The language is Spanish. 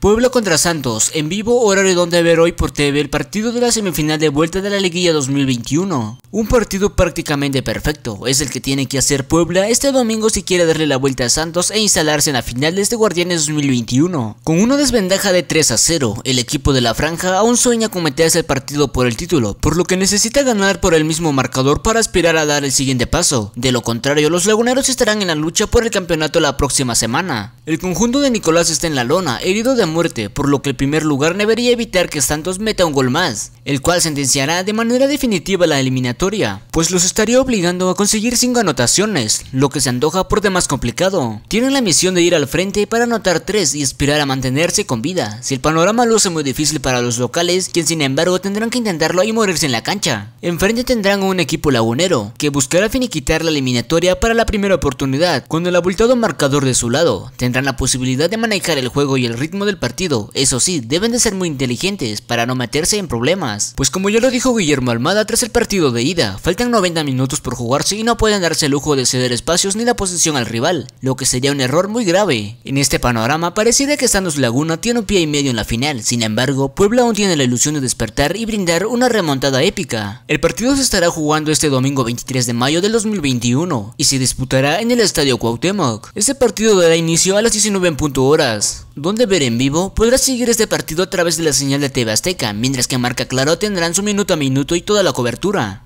Puebla contra Santos, en vivo horario donde ver hoy por TV el partido de la semifinal de vuelta de la liguilla 2021. Un partido prácticamente perfecto, es el que tiene que hacer Puebla este domingo si quiere darle la vuelta a Santos e instalarse en la final de este Guardianes 2021. Con una desventaja de 3 a 0, el equipo de la franja aún sueña con meterse el partido por el título, por lo que necesita ganar por el mismo marcador para aspirar a dar el siguiente paso. De lo contrario, los laguneros estarán en la lucha por el campeonato la próxima semana. El conjunto de Nicolás está en la lona, herido de muerte, por lo que el primer lugar debería evitar que Santos meta un gol más, el cual sentenciará de manera definitiva la eliminatoria, pues los estaría obligando a conseguir 5 anotaciones, lo que se antoja por demás complicado. Tienen la misión de ir al frente para anotar 3 y aspirar a mantenerse con vida, si el panorama luce muy difícil para los locales, quien sin embargo tendrán que intentarlo y morirse en la cancha. Enfrente tendrán un equipo lagunero, que buscará finiquitar la eliminatoria para la primera oportunidad, con el abultado marcador de su lado, tendrán la posibilidad de manejar el juego y el ritmo del partido, eso sí, deben de ser muy inteligentes para no meterse en problemas. Pues como ya lo dijo Guillermo Almada tras el partido de ida, faltan 90 minutos por jugarse y no pueden darse el lujo de ceder espacios ni la posición al rival, lo que sería un error muy grave. En este panorama pareciera que Santos Laguna tiene un pie y medio en la final, sin embargo, Puebla aún tiene la ilusión de despertar y brindar una remontada épica. El partido se estará jugando este domingo 23 de mayo del 2021 y se disputará en el Estadio Cuauhtémoc. Este partido dará inicio a las 19 en punto horas. Donde ver en vivo, podrás seguir este partido a través de la señal de TV Azteca, mientras que Marca Claro tendrán su minuto a minuto y toda la cobertura.